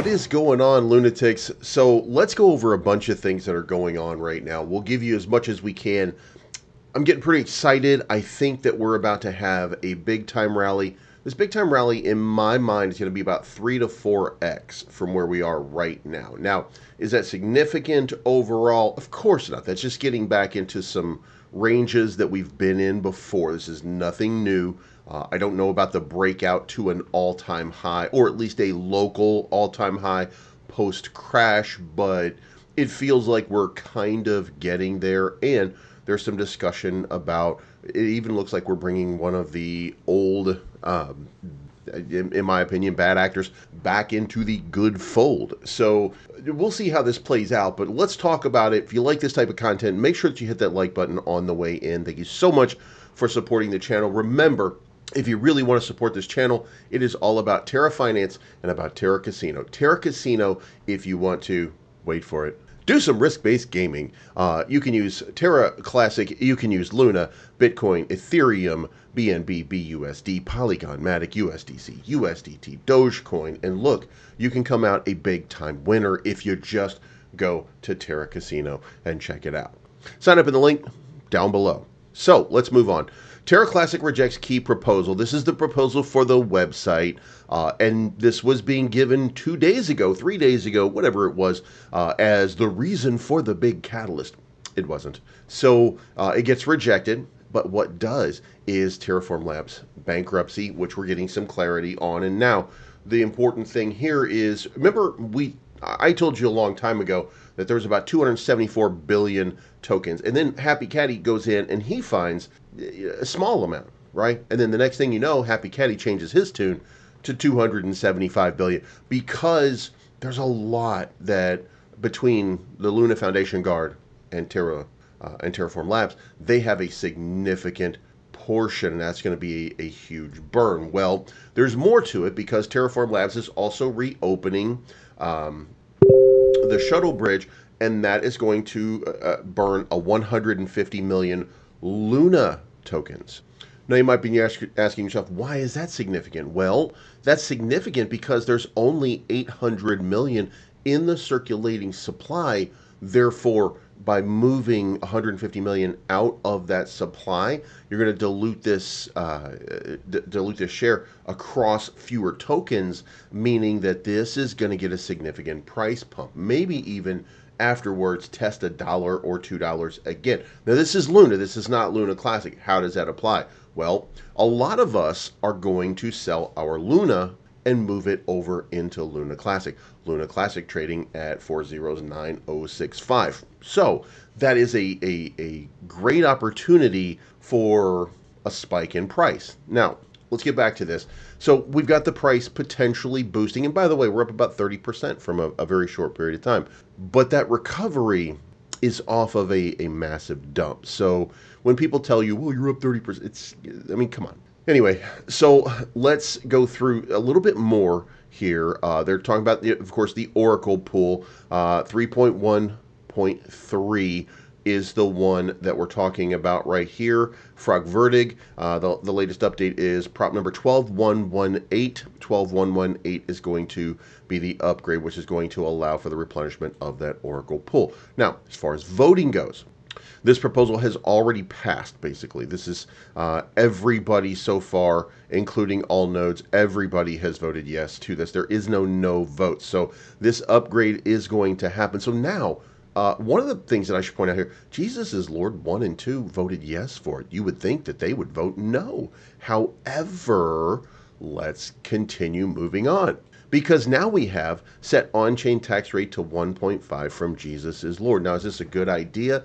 What is going on, lunatics? So let's go over a bunch of things that are going on right now. We'll give you as much as we can. I'm getting pretty excited. I think that we're about to have a big time rally. This big time rally, in my mind, is going to be about 3 to 4x from where we are right now. Now, is that significant overall? Of course not. That's just getting back into some ranges that we've been in before. This is nothing new. Uh, I don't know about the breakout to an all time high, or at least a local all time high post crash, but it feels like we're kind of getting there. And there's some discussion about it, even looks like we're bringing one of the old, um, in, in, my opinion, bad actors back into the good fold. So we'll see how this plays out, but let's talk about it. If you like this type of content, make sure that you hit that like button on the way in. Thank you so much for supporting the channel. Remember, if you really want to support this channel, it is all about Terra Finance and about Terra Casino. Terra Casino, if you want to, wait for it, do some risk-based gaming. Uh, you can use Terra Classic, you can use Luna, Bitcoin, Ethereum, BNB, BUSD, Polygon, Matic, USDC, USDT, Dogecoin, and look, you can come out a big-time winner if you just go to Terra Casino and check it out. Sign up in the link down below. So let's move on. Terra Classic rejects key proposal. This is the proposal for the website, uh, and this was being given two days ago, three days ago, whatever it was, uh, as the reason for the big catalyst. It wasn't. So uh, it gets rejected. But what does is Terraform Labs bankruptcy, which we're getting some clarity on. And now the important thing here is remember we I told you a long time ago that there was about 274 billion tokens. And then Happy Caddy goes in and he finds a small amount, right? And then the next thing you know, Happy Caddy changes his tune to 275 billion because there's a lot that between the Luna Foundation Guard and Terra uh, and Terraform Labs, they have a significant portion, and that's going to be a, a, huge burn. Well, there's more to it because Terraform Labs is also reopening um, the shuttle bridge, and that is going to uh, uh burn a 150 million Luna tokens. Now you might be ask, asking yourself, why is that significant? Well, that's significant because there's only 800 million in the circulating supply. Therefore, by moving 150 million out of that supply, you're going to dilute this uh, d- dilute this share across fewer tokens, meaning that this is going to get a significant price pump, maybe even afterwards test a dollar or two dollars again. Now this is Luna, this is not Luna Classic. How does that apply? Well, a lot of us are going to sell our Luna and move it over into Luna Classic. Luna Classic trading at 409.065. So that is a, a, a great opportunity for a spike in price. Now, let's get back to this. So we've got the price potentially boosting. And by the way, we're up about 30% from a, a very short period of time. But that recovery is off of a, a massive dump. So when people tell you, well, you're up 30%, it's, I mean, come on. Anyway, so let's go through a little bit more here. Uh, they're talking about, the, of course, the Oracle pool, uh, 3.1.3 is the one that we're talking about right here. Frog Verdig, uh, the, the latest update is prop number 12118. 12118 is going to be the upgrade, which is going to allow for the replenishment of that Oracle pool. Now, as far as voting goes, this proposal has already passed, basically. This is uh, everybody so far, including all nodes, everybody has voted yes to this. There is no no vote. So this upgrade is going to happen. So now, uh, one of the things that I should point out here, Jesus is Lord 1 and 2 voted yes for it. You would think that they would vote no. However, let's continue moving on. Because now we have set on-chain tax rate to 1.5 from Jesus is Lord. Now, is this a good idea?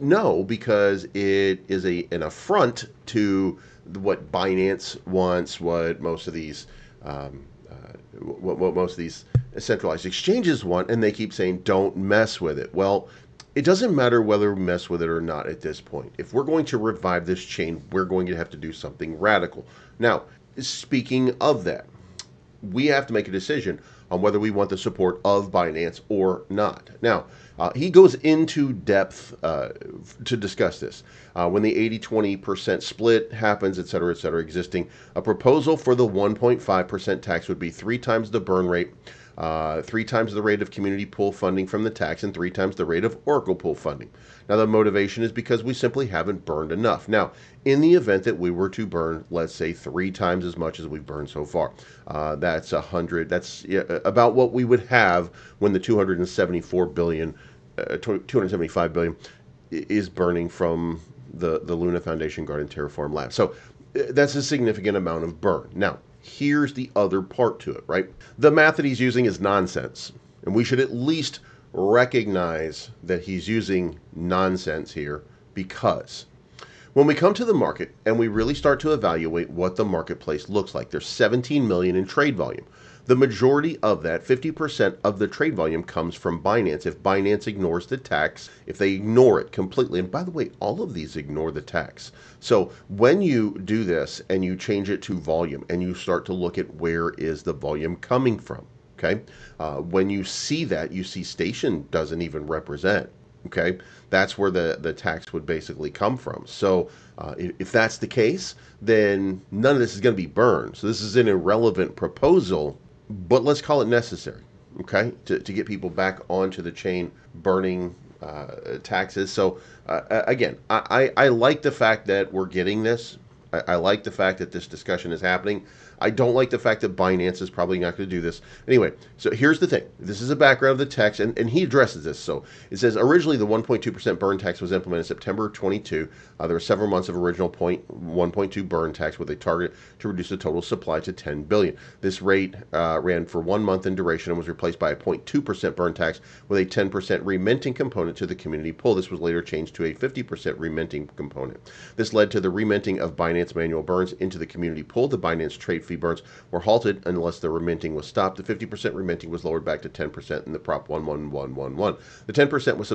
No, because it is a an affront to what Binance wants, what most of these um, uh, what, what most of these centralized exchanges want, and they keep saying, don't mess with it. Well, it doesn't matter whether we mess with it or not at this point. If we're going to revive this chain, we're going to have to do something radical. Now, speaking of that, we have to make a decision on whether we want the support of Binance or not. Now, uh, he goes into depth uh, to discuss this. Uh, when the 80 20% split happens, et cetera, et cetera, existing, a proposal for the 1.5% tax would be three times the burn rate uh, three times the rate of community pool funding from the tax, and three times the rate of Oracle pool funding. Now, the motivation is because we simply haven't burned enough. Now, in the event that we were to burn, let's say, three times as much as we've burned so far, uh, that's a hundred. That's about what we would have when the 274 billion, uh, 275 billion is burning from the the Luna Foundation Guard and Terraform Lab. So that's a significant amount of burn. Now, here's the other part to it, right? The math that he's using is nonsense, and we should at least recognize that he's using nonsense here because when we come to the market and we really start to evaluate what the marketplace looks like, there's 17 million in trade volume. The majority of that, 50% of the trade volume, comes from Binance. If Binance ignores the tax, if they ignore it completely, and by the way, all of these ignore the tax. So when you do this and you change it to volume and you start to look at where is the volume coming from, okay? Uh, when you see that, you see station doesn't even represent okay that's where the the tax would basically come from so uh, if, if, that's the case then none of this is going to be burned so this is an irrelevant proposal but let's call it necessary, okay, to, to get people back onto the chain burning uh, taxes. So, uh, again, I, I, I, like the fact that we're getting this. I, I like the fact that this discussion is happening. I don't like the fact that Binance is probably not going to do this. Anyway, so here's the thing. This is a background of the text, and, and he addresses this. So it says originally the 1.2% burn tax was implemented September 22. Uh, there were several months of original point 1.2 burn tax with a target to reduce the total supply to 10 billion. This rate uh, ran for one month in duration and was replaced by a 0.2% burn tax with a 10% reminting component to the community pool. This was later changed to a 50% reminting component. This led to the reminting of Binance manual burns into the community pool. The Binance trade fee burns were halted unless the reminting was stopped. The 50% reminting was lowered back to 10% in the Prop 11111. The 10% was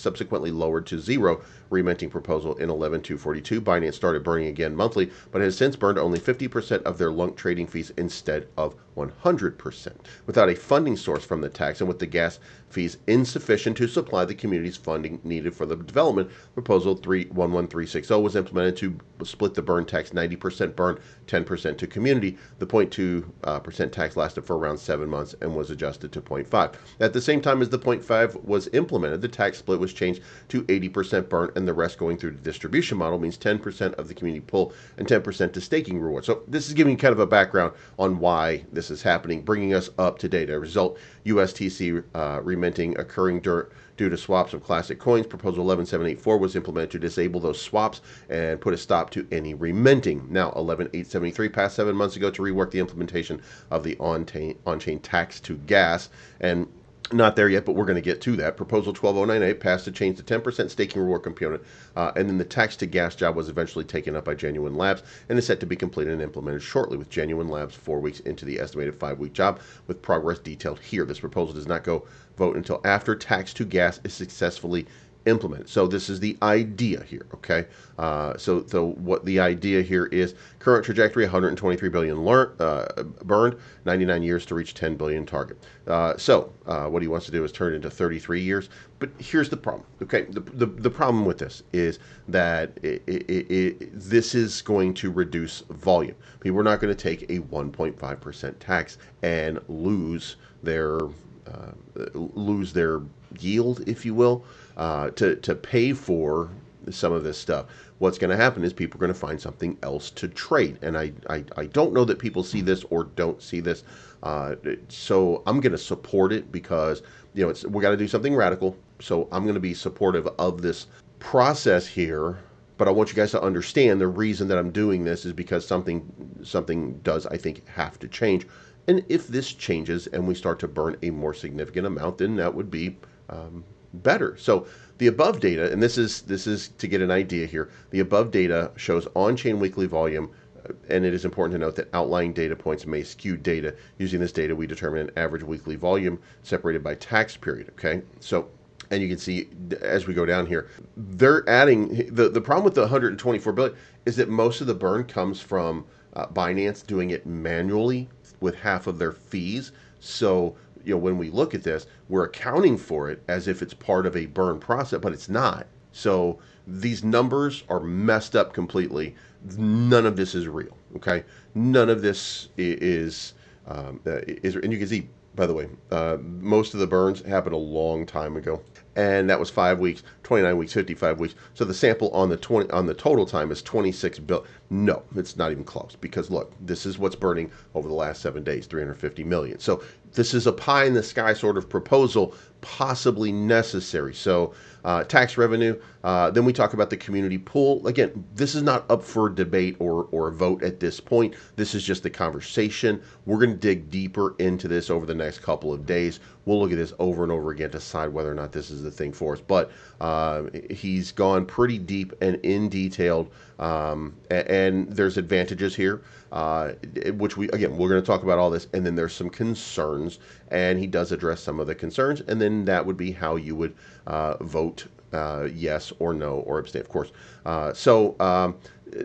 subsequently lowered to zero reminting proposal in 11242. Binance started burning again monthly, but has since burned only 50% of their LUNC trading fees instead of 100%. Without a funding source from the tax and with the gas fees insufficient to supply the community's funding needed for the development, Proposal 311360 was implemented to split the burn tax 90% burn, 10% to community. The 0.2% uh, tax lasted for around seven months and was adjusted to 0.5. At the same time as the 0.5 was implemented, the tax split was changed to 80% burn and the rest going through the distribution model means 10% of the community pull and 10% to staking reward. So this is giving kind of a background on why this is happening, bringing us up to date. A result, USTC uh, reminting occurring dur- due to swaps of classic coins. Proposal 11784 was implemented to disable those swaps and put a stop to any reminting. Now, 11873 passed seven months ago to rework the implementation of the on-chain tax to gas. And not there yet, but we're going to get to that. Proposal 12098 passed to change the 10% staking reward component, uh, and then the tax to gas job was eventually taken up by Genuine Labs and is set to be completed and implemented shortly with Genuine Labs four weeks into the estimated five week job, with progress detailed here. This proposal does not go vote until after tax to gas is successfully implement. So this is the idea here, okay? Uh, so, so what the idea here is current trajectory 123 billion learn, uh, burned, 99 years to reach 10 billion target. Uh, so uh, what he wants to do is turn it into 33 years. But here's the problem, okay? The, the, the problem with this is that it, it, it, this is going to reduce volume. People are not going to take a 1.5% tax and lose their uh, lose their yield, if you will uh, to, to pay for some of this stuff. What's going to happen is people are going to find something else to trade. And I, I, I don't know that people see this or don't see this. Uh, so I'm going to support it because, you know, it's, we got to do something radical. So I'm going to be supportive of this process here but I want you guys to understand the reason that I'm doing this is because something something does I think have to change. And if this changes and we start to burn a more significant amount, then that would be um, better. So the above data, and this is this is to get an idea here. The above data shows on-chain weekly volume, uh, and it is important to note that outlying data points may skew data. Using this data, we determine an average weekly volume separated by tax period. Okay, so and you can see as we go down here, they're adding the the problem with the 124 billion is that most of the burn comes from uh, Binance doing it manually with half of their fees. So you know, when we look at this, we're accounting for it as if it's part of a burn process, but it's not. So these numbers are messed up completely. None of this is real. Okay, none of this is um, uh, is, and you can see by the way. Uh, most of the burns happened a long time ago, and that was five weeks, 29 weeks, 55 weeks. So the sample on the 20 on the total time is 26 bill. No, it's not even close because look, this is what's burning over the last seven days, 350 million. So this is a pie in the sky sort of proposal, possibly necessary. So uh, tax revenue. Uh, then we talk about the community pool. Again, this is not up for debate or, or a vote at this point. This is just the conversation. We're going to dig deeper into this over the next couple of days. We'll look at this over and over again to decide whether or not this is the thing for us. But uh, he's gone pretty deep and in detailed, um, and, and, there's advantages here, uh, which we again we're going to talk about all this, and then there's some concerns, and he does address some of the concerns, and then that would be how you would uh, vote uh, yes or no or abstain, of course. Uh, so. Um,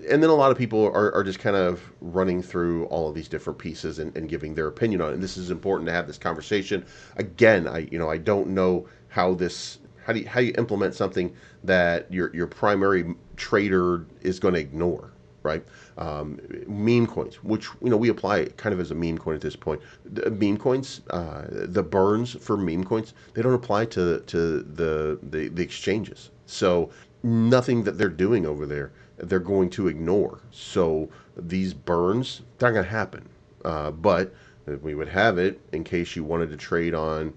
and then a lot of people are, are just kind of running through all of these different pieces and, and giving their opinion on it. And this is important to have this conversation. Again, I you know I don't know how this how do you, how you implement something that your your primary trader is going to ignore, right? Um, meme coins, which you know we apply kind of as a meme coin at this point. The meme coins, uh, the burns for meme coins, they don't apply to to the, the the exchanges. So nothing that they're doing over there they're going to ignore. So these burns, they're not going to happen. Uh, but we would have it in case you wanted to trade on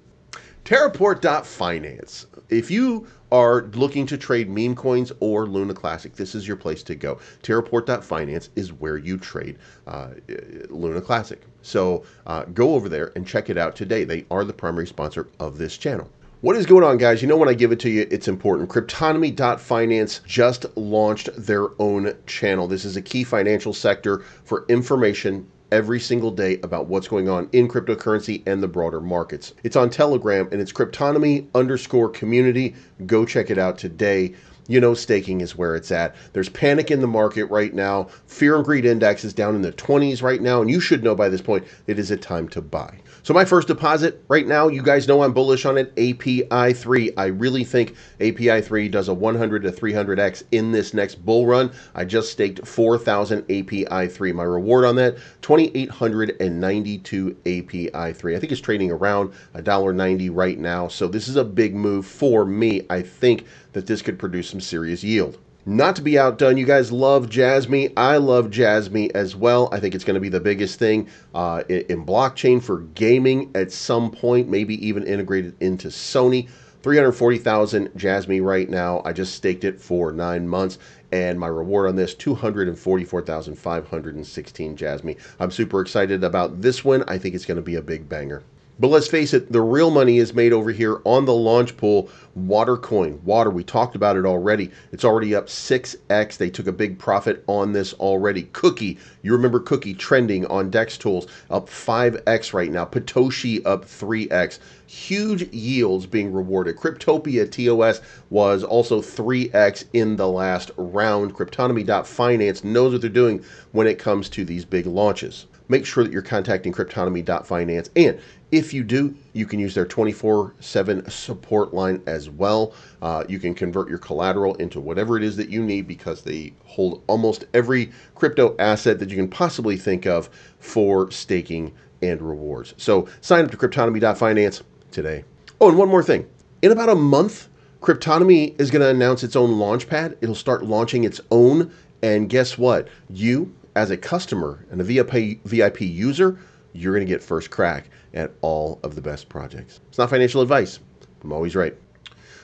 Terraport.finance. If you are looking to trade meme coins or Luna Classic, this is your place to go. Terraport.finance is where you trade uh, Luna Classic. So uh, go over there and check it out today. They are the primary sponsor of this channel. What is going on, guys? You know, when I give it to you, it's important. Cryptonomy.finance just launched their own channel. This is a key financial sector for information every single day about what's going on in cryptocurrency and the broader markets. It's on Telegram and it's cryptonomy underscore community. Go check it out today you know staking is where it's at. There's panic in the market right now. Fear and greed index is down in the 20s right now, and you should know by this point it is a time to buy. So my first deposit right now, you guys know I'm bullish on it, API 3. I really think API 3 does a 100 to 300x in this next bull run. I just staked 4,000 API 3. My reward on that, 2,892 API 3. I think it's trading around $1.90 right now. So this is a big move for me. I think that this could produce some serious yield. Not to be outdone, you guys love Jasmy. I love Jasmy as well. I think it's going to be the biggest thing uh, in, in blockchain for gaming at some point, maybe even integrated into Sony. 340,000 Jasmy right now. I just staked it for nine months, and my reward on this 244,516 Jasmy. I'm super excited about this one. I think it's going to be a big banger. But let's face it, the real money is made over here on the launch pool. water coin. water, we talked about it already. It's already up 6x. They took a big profit on this already. Cookie, you remember Cookie trending on Dex Tools, up 5x right now. Potoshi up 3x. Huge yields being rewarded. Cryptopia TOS was also 3x in the last round. Cryptonomy.finance knows what they're doing when it comes to these big launches make sure that you're contacting cryptonomy.finance. And if you do, you can use their 24 7 support line as well. Uh, you can convert your collateral into whatever it is that you need because they hold almost every crypto asset that you can possibly think of for staking and rewards. So sign up to cryptonomy.finance today. Oh, and one more thing. In about a month, Cryptonomy is going to announce its own launchpad. It'll start launching its own. And guess what? You as a customer and a VIP, VIP user, you're going to get first crack at all of the best projects. It's not financial advice. I'm always right.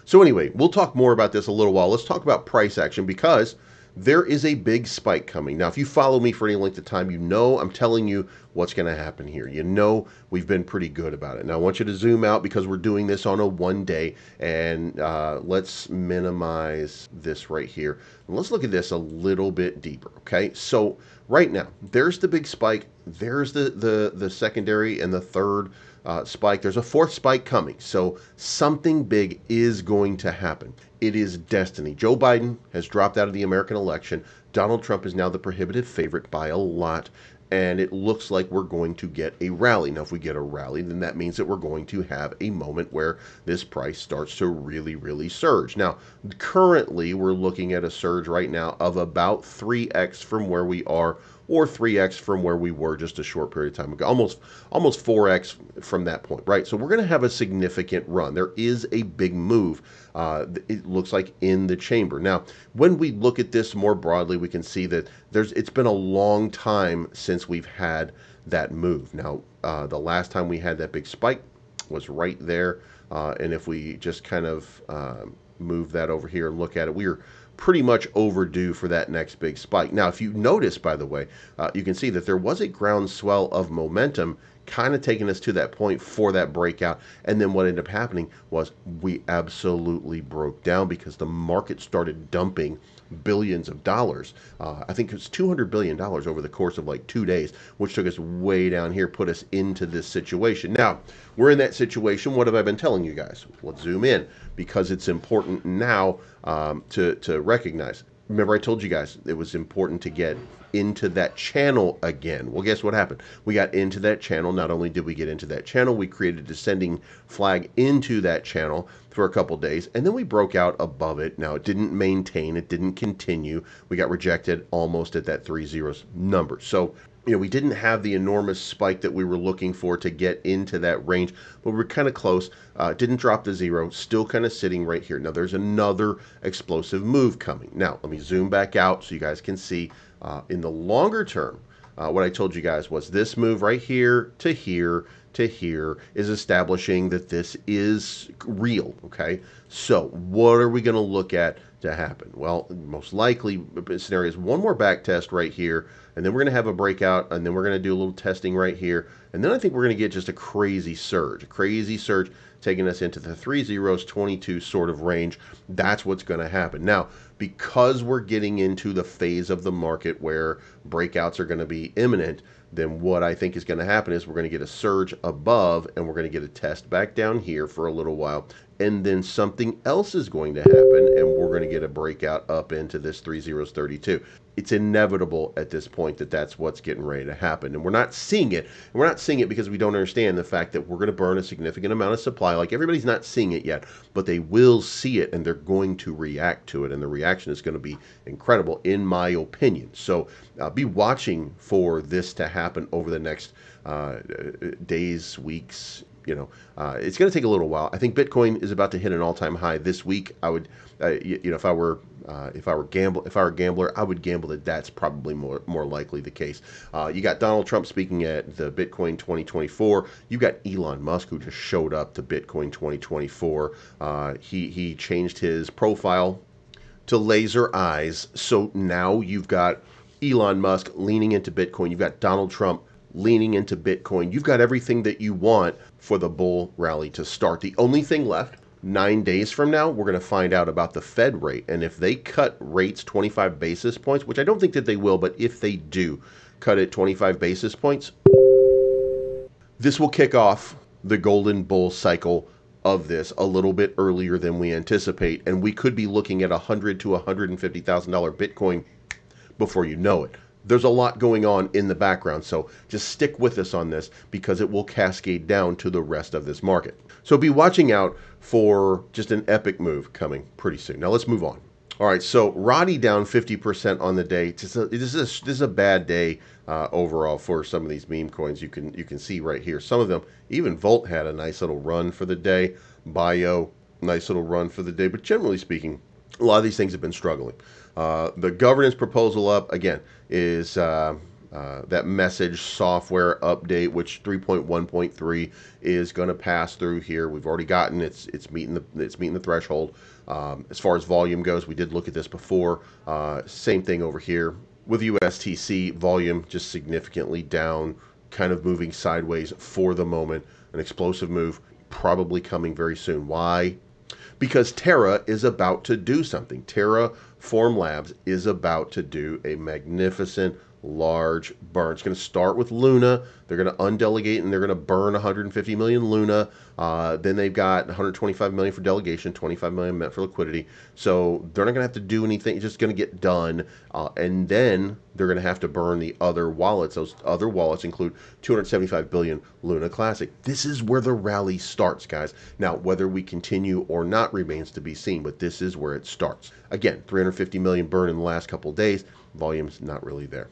So anyway, we'll talk more about this a little while. Let's talk about price action because there is a big spike coming. Now, if you follow me for any length of time, you know I'm telling you what's going to happen here. You know we've been pretty good about it. Now, I want you to zoom out because we're doing this on a one day, and uh, let's minimize this right here. And let's look at this a little bit deeper, okay? So right now, there's the big spike. There's the, the, the secondary and the third uh, spike. There's a fourth spike coming. So something big is going to happen. It is destiny. Joe Biden has dropped out of the American election. Donald Trump is now the prohibitive favorite by a lot. And it looks like we're going to get a rally. Now, if we get a rally, then that means that we're going to have a moment where this price starts to really, really surge. Now, currently, we're looking at a surge right now of about 3x from where we are or 3x from where we were just a short period of time ago. Almost almost 4x from that point, right? So we're going to have a significant run. There is a big move. Uh, it looks like in the chamber. Now, when we look at this more broadly, we can see that there's it's been a long time since we've had that move. Now, uh, the last time we had that big spike was right there. Uh, and if we just kind of uh, move that over here and look at it, we are pretty much overdue for that next big spike. Now, if you notice, by the way, uh, you can see that there was a groundswell of momentum kind of taking us to that point for that breakout. And then what ended up happening was we absolutely broke down because the market started dumping billions of dollars. Uh, I think it was $200 billion over the course of like two days, which took us way down here, put us into this situation. Now, we're in that situation. What have I been telling you guys? Let's zoom in because it's important now um, to, to recognize. Remember, I told you guys it was important to get into that channel again. Well, guess what happened? We got into that channel. Not only did we get into that channel, we created a descending flag into that channel for a couple days, and then we broke out above it. Now, it didn't maintain, it didn't continue. We got rejected almost at that three zeros number. So you know, we didn't have the enormous spike that we were looking for to get into that range, but we are kind of close. Uh, didn't drop to zero, still kind of sitting right here. Now, there's another explosive move coming. Now, let me zoom back out so you guys can see uh, in the longer term. Uh, what I told you guys was this move right here to here to here is establishing that this is real. Okay, so what are we going to look at to happen? Well, most likely scenario is one more back test right here, and then we're going to have a breakout, and then we're going to do a little testing right here, and then I think we're going to get just a crazy surge, a crazy surge taking us into the three zeros 22 sort of range. That's what's going to happen. Now, because we're getting into the phase of the market where breakouts are going to be imminent, then what I think is going to happen is we're going to get a surge above and we're going to get a test back down here for a little while. And then something else is going to happen and we're going to get a breakout up into this 3 zeros 32 it's inevitable at this point that that's what's getting ready to happen. And we're not seeing it. And we're not seeing it because we don't understand the fact that we're going to burn a significant amount of supply. Like everybody's not seeing it yet, but they will see it and they're going to react to it. And the reaction is going to be incredible, in my opinion. So uh, be watching for this to happen over the next uh, days, weeks, you know, uh, it's going to take a little while. I think Bitcoin is about to hit an all-time high this week. I would, uh, you, you, know, if I were uh, if I were gamble if I were a gambler, I would gamble that that's probably more more likely the case. Uh, you got Donald Trump speaking at the Bitcoin 2024. You got Elon Musk who just showed up to Bitcoin 2024. Uh, he he changed his profile to laser eyes, so now you've got Elon Musk leaning into Bitcoin. You've got Donald Trump leaning into Bitcoin. You've got everything that you want for the bull rally to start. The only thing left, nine days from now, we're going to find out about the Fed rate. And if they cut rates 25 basis points, which I don't think that they will, but if they do cut it 25 basis points, this will kick off the golden bull cycle of this a little bit earlier than we anticipate. And we could be looking at a hundred to $150,000 Bitcoin before you know it there's a lot going on in the background. So just stick with us on this because it will cascade down to the rest of this market. So be watching out for just an epic move coming pretty soon. Now let's move on. All right, so Roddy down 50% on the day. This is a, this is a, bad day uh, overall for some of these meme coins. You can you can see right here. Some of them, even Volt had a nice little run for the day. Bio, nice little run for the day. But generally speaking, a lot of these things have been struggling. Uh, the governance proposal up again is uh, uh, that message software update, which 3.1.3 is going to pass through here. We've already gotten it's it's meeting the it's meeting the threshold. Um, as far as volume goes, we did look at this before. Uh, same thing over here with USTC volume just significantly down, kind of moving sideways for the moment. An explosive move probably coming very soon. Why? Because Terra is about to do something. Terra Form Labs is about to do a magnificent large burn. It's going to start with Luna. They're going to undelegate and they're going to burn 150 million Luna. Uh, then they've got 125 million for delegation, 25 million meant for liquidity. So they're not going to have to do anything. It's just going to get done. Uh, and then they're going to have to burn the other wallets. Those other wallets include 275 billion Luna Classic. This is where the rally starts, guys. Now, whether we continue or not remains to be seen, but this is where it starts. Again, 350 million burn in the last couple days volume's not really there.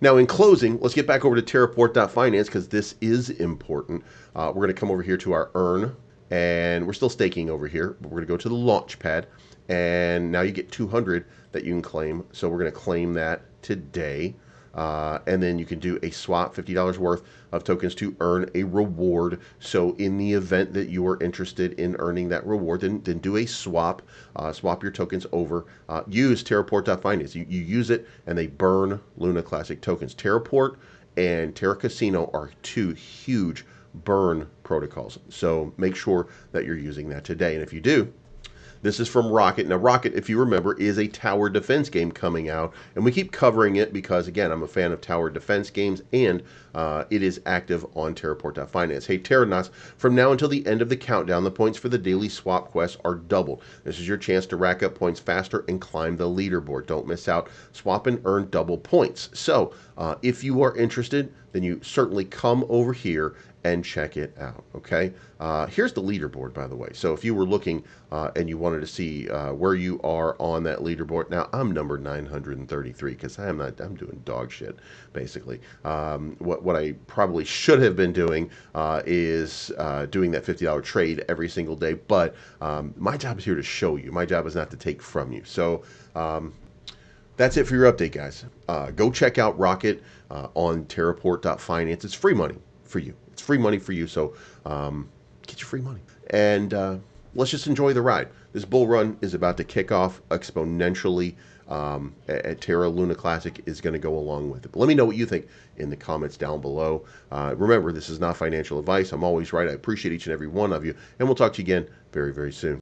Now, in closing, let's get back over to Terraport.finance because this is important. Uh, we're going to come over here to our earn, and we're still staking over here. But we're going to go to the launch pad, and now you get 200 that you can claim. So we're going to claim that today. Uh, and then you can do a swap, $50 worth of tokens to earn a reward. So in the event that you are interested in earning that reward, then, then do a swap, uh, swap your tokens over. Uh, use Terraport.finance. You, you use it and they burn Luna Classic tokens. Terraport and Terra Casino are two huge burn protocols. So make sure that you're using that today. And if you do, this is from Rocket. Now, Rocket, if you remember, is a tower defense game coming out, and we keep covering it because, again, I'm a fan of tower defense games, and uh, it is active on Terraport.finance. Hey, Terranauts, from now until the end of the countdown, the points for the daily swap quests are doubled. This is your chance to rack up points faster and climb the leaderboard. Don't miss out. Swap and earn double points. So, uh, if you are interested, then you certainly come over here and check it out. Okay, uh, here's the leaderboard, by the way. So if you were looking uh, and you wanted to see uh, where you are on that leaderboard, now I'm number 933 because I'm not. I'm doing dog shit, basically. Um, what what I probably should have been doing uh, is uh, doing that $50 trade every single day. But um, my job is here to show you. My job is not to take from you. So. Um, that's it for your update, guys. Uh, go check out Rocket on Terraport.finance. It's free money for you. It's free money for you, so um, get your free money. And uh, let's just enjoy the ride. This bull run is about to kick off exponentially. Um, at Terra Luna Classic is going to go along with it. But let me know what you think in the comments down below. Uh, remember, this is not financial advice. I'm always right. I appreciate each and every one of you. And we'll talk to you again very, very soon.